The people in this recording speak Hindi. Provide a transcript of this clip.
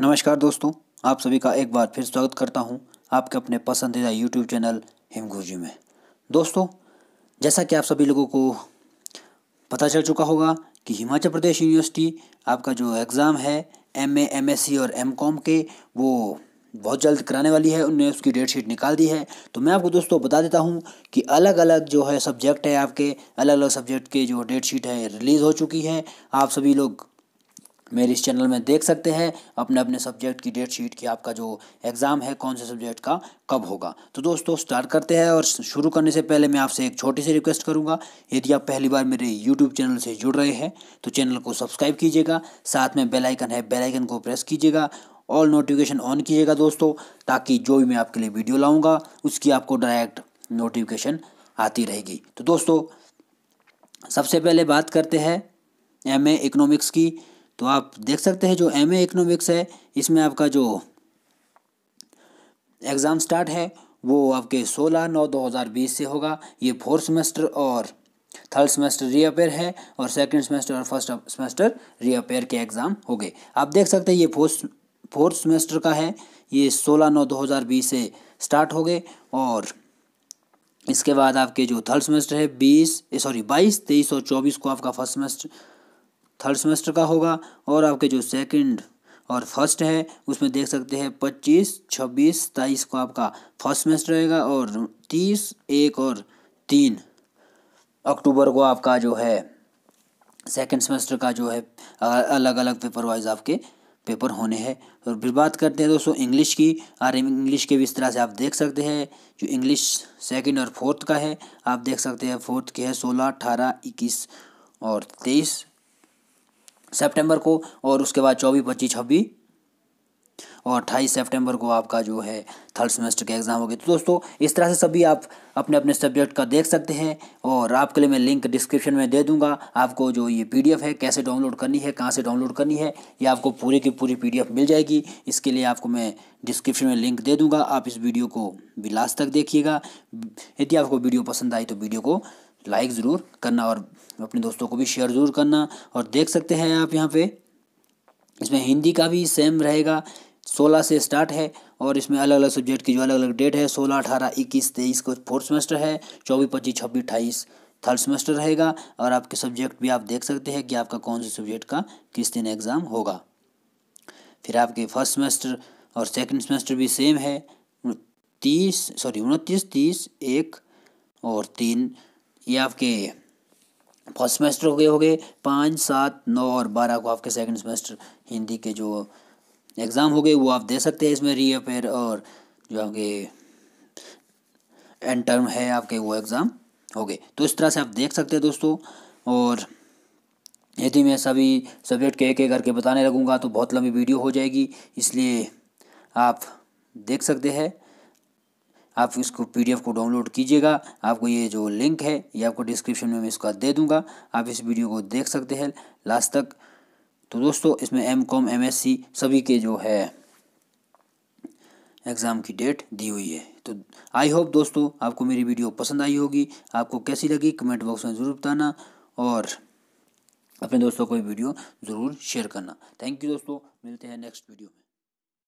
नमस्कार दोस्तों, आप सभी का एक बार फिर स्वागत करता हूँ आपके अपने पसंदीदा यूट्यूब चैनल हिमगुरुजी में। दोस्तों, जैसा कि आप सभी लोगों को पता चल चुका होगा कि हिमाचल प्रदेश यूनिवर्सिटी आपका जो एग्ज़ाम है M A M S C और एम कॉम के, वो बहुत जल्द कराने वाली है, उनने उसकी डेट शीट निकाल दी है। तो मैं आपको दोस्तों बता देता हूँ कि अलग अलग जो है सब्जेक्ट है आपके अलग अलग सब्जेक्ट के जो डेट शीट है रिलीज़ हो चुकी है। आप सभी लोग मेरे इस चैनल में देख सकते हैं अपने अपने सब्जेक्ट की डेट शीट की आपका जो एग्ज़ाम है, कौन से सब्जेक्ट का, कब होगा। तो दोस्तों स्टार्ट करते हैं और शुरू करने से पहले मैं आपसे एक छोटी सी रिक्वेस्ट करूँगा। यदि आप पहली बार मेरे यूट्यूब चैनल से जुड़ रहे हैं तो चैनल को सब्सक्राइब कीजिएगा। साथ में बेल आइकन है बेल आइकन को प्रेस कीजिएगा। ऑल नोटिफिकेशन ऑन कीजिएगा दोस्तों, ताकि जो भी मैं आपके लिए वीडियो लाऊँगा, उसकी आपको डायरेक्ट नोटिफिकेशन आती रहेगी। तो दोस्तों, सबसे पहले बात करते हैं एम ए इकोनॉमिक्स की। तो आप देख सकते हैं जो एम इकोनॉमिक्स है, इसमें आपका जो एग्ज़ाम स्टार्ट है, वो आपके सोलह नौ दो हज़ार बीस से होगा। ये फोर्थ सेमेस्टर और थर्ड सेमेस्टर रीअपेयर है और सेकंड सेमेस्टर और फ़र्स्ट सेमेस्टर रीअपेयर के एग्ज़ाम हो गए। आप देख सकते हैं ये फोर्थ फोर्थ सेमेस्टर का है। ये सोलह नौ दो हज़ार बीस से स्टार्ट हो गए और इसके बाद आपके जो थर्ड सेमेस्टर है, बीस सॉरी बाईस, तेईस और चौबीस को आपका फ़र्स्ट सेमेस्टर थर्ड सेमेस्टर का होगा और आपके जो सेकंड और फ़र्स्ट है, उसमें देख सकते हैं पच्चीस, छब्बीस तेईस को आपका फ़र्स्ट सेमेस्टर रहेगा और तीस, एक और तीन अक्टूबर को आपका जो है सेकंड सेमेस्टर का जो है अलग अलग पेपर वाइज आपके पेपर होने हैं। और फिर बात करते हैं दोस्तों इंग्लिश की। और इंग्लिश के भी तरह से आप देख सकते हैं, जो इंग्लिश सेकंड और फोर्थ का है, आप देख सकते हैं फोर्थ के है सोलह, अठारह, इक्कीस और तेईस। सितंबर को और उसके बाद चौबीस, पच्चीस, छब्बीस। और अट्ठाईस सितंबर को आपका जो है थर्ड सेमेस्टर के एग्ज़ाम होगी। तो दोस्तों, इस तरह से सभी आप अपने अपने सब्जेक्ट का देख सकते हैं और आपके लिए मैं लिंक डिस्क्रिप्शन में दे दूँगा। आपको जो ये पीडीएफ है, कैसे डाउनलोड करनी है, कहाँ से डाउनलोड करनी है, ये आपको पूरी की पूरी पीडीएफ मिल जाएगी। इसके लिए आपको मैं डिस्क्रिप्शन में लिंक दे दूँगा। आप इस वीडियो को भी लास्ट तक देखिएगा। यदि आपको वीडियो पसंद आई तो वीडियो को लाइक ज़रूर करना और अपने दोस्तों को भी शेयर ज़रूर करना। और देख सकते हैं आप यहाँ पे, इसमें हिंदी का भी सेम रहेगा। सोलह से स्टार्ट है और इसमें अलग अलग सब्जेक्ट की जो अलग अलग डेट है, सोलह, अठारह, इक्कीस, तेईस को फोर्थ सेमेस्टर है, चौबीस, पच्चीस, छब्बीस, अट्ठाईस थर्ड सेमेस्टर रहेगा। और आपके सब्जेक्ट भी आप देख सकते हैं कि आपका कौन से सब्जेक्ट का किस दिन एग्ज़ाम होगा। फिर आपके फ़र्स्ट सेमेस्टर और सेकंड सेमेस्टर भी सेम है। तीस सॉरी उनतीस, तीस, एक और तीन ये आपके फ़र्स्ट सेमेस्टर हो गए हो गए पाँच, सात, नौ और बारह को आपके सेकंड सेमेस्टर हिंदी के जो एग्ज़ाम हो गए, वो आप दे सकते हैं इसमें रीअपेयर और जो आपके एंड टर्म है आपके वो एग्ज़ाम हो गए। तो इस तरह से आप देख सकते हैं दोस्तों और यदि मैं सभी सब्जेक्ट के एक एक करके बताने लगूँगा तो बहुत लंबी वीडियो हो जाएगी, इसलिए आप देख सकते हैं। आप इसको पीडीएफ को डाउनलोड कीजिएगा। आपको ये जो लिंक है, ये आपको डिस्क्रिप्शन में मैं इसका दे दूँगा। आप इस वीडियो को देख सकते हैं लास्ट तक। तो दोस्तों, इसमें M com M S C सभी के जो है एग्ज़ाम की डेट दी हुई है। तो आई होप दोस्तों, आपको मेरी वीडियो पसंद आई होगी। आपको कैसी लगी, कमेंट बॉक्स में ज़रूर बताना और अपने दोस्तों को ये वीडियो ज़रूर शेयर करना। थैंक यू दोस्तों, मिलते हैं नेक्स्ट वीडियो में।